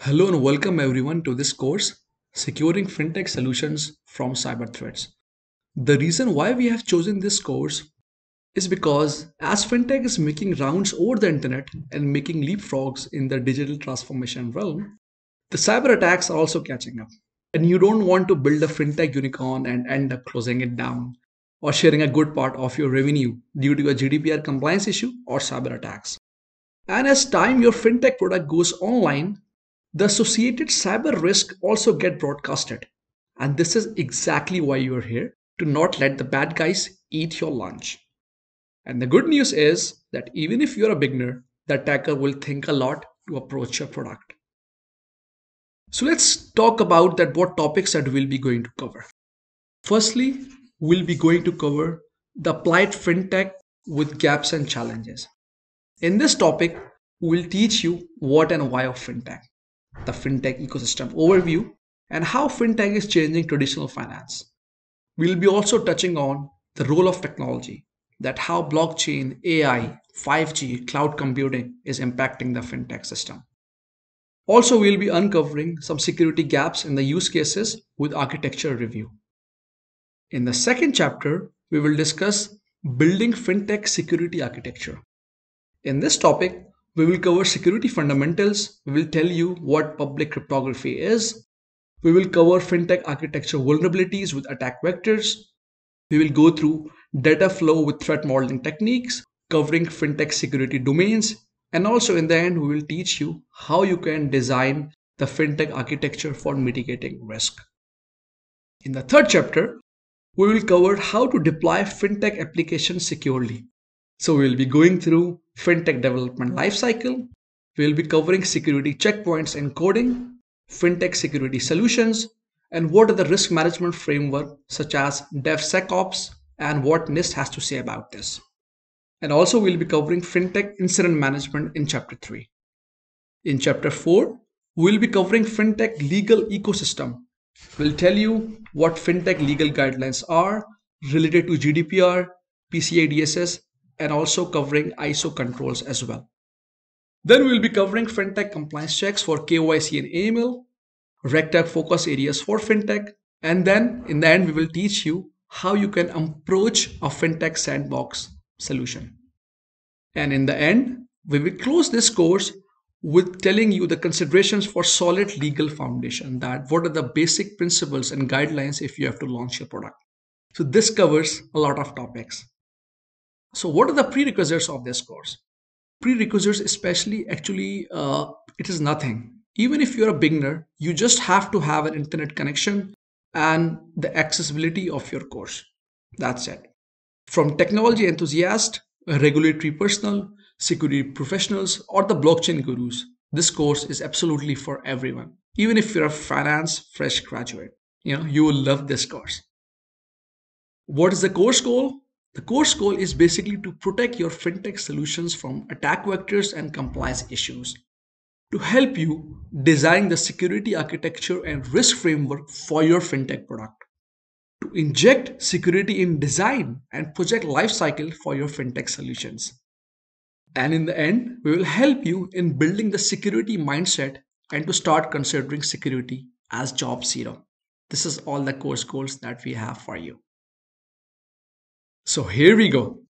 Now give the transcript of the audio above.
Hello and welcome everyone to this course, Securing FinTech Solutions from Cyber Threats. The reason why we have chosen this course is because as FinTech is making rounds over the internet and making leapfrogs in the digital transformation realm, the cyber attacks are also catching up. And you don't want to build a FinTech unicorn and end up closing it down or sharing a good part of your revenue due to a GDPR compliance issue or cyber attacks. And as time your FinTech product goes online, the associated cyber risk also get broadcasted. And this is exactly why you're here, to not let the bad guys eat your lunch. And the good news is that even if you're a beginner, the attacker will think a lot to approach your product. So let's talk about that what topics that we'll be going to cover. Firstly, we'll be going to cover the applied fintech with gaps and challenges. In this topic, we'll teach you what and why of fintech the fintech ecosystem overview, and how fintech is changing traditional finance. We'll be also touching on the role of technology, that how blockchain, AI, 5G, cloud computing is impacting the fintech system. Also, we'll be uncovering some security gaps in the use cases with architecture review. In the second chapter, we will discuss building fintech security architecture. In this topic, we will cover security fundamentals. We will tell you what public cryptography is. We will cover fintech architecture vulnerabilities with attack vectors. We will go through data flow with threat modeling techniques, covering fintech security domains. And also in the end, we will teach you how you can design the fintech architecture for mitigating risk. In the third chapter, we will cover how to deploy fintech applications securely. So we'll be going through fintech development lifecycle. We'll be covering security checkpoints and coding, fintech security solutions, and what are the risk management framework such as DevSecOps and what NIST has to say about this. And also we'll be covering fintech incident management in chapter 3. In chapter 4, we'll be covering fintech legal ecosystem. We'll tell you what fintech legal guidelines are related to GDPR, PCI DSS, and also covering ISO controls as well. Then we'll be covering fintech compliance checks for KYC and AML, RegTech focus areas for fintech, and then in the end, we will teach you how you can approach a fintech sandbox solution. And in the end, we will close this course with telling you the considerations for solid legal foundation that what are the basic principles and guidelines if you have to launch your product. So this covers a lot of topics. So what are the prerequisites of this course? Prerequisites especially actually uh, it is nothing. Even if you're a beginner, you just have to have an internet connection and the accessibility of your course. That's it. From technology enthusiast, regulatory personnel, security professionals, or the blockchain gurus, this course is absolutely for everyone. Even if you're a finance fresh graduate, you know, you will love this course. What is the course goal? The course goal is basically to protect your fintech solutions from attack vectors and compliance issues. To help you design the security architecture and risk framework for your fintech product. To inject security in design and project lifecycle for your fintech solutions. And in the end, we will help you in building the security mindset and to start considering security as job zero. This is all the course goals that we have for you. So here we go.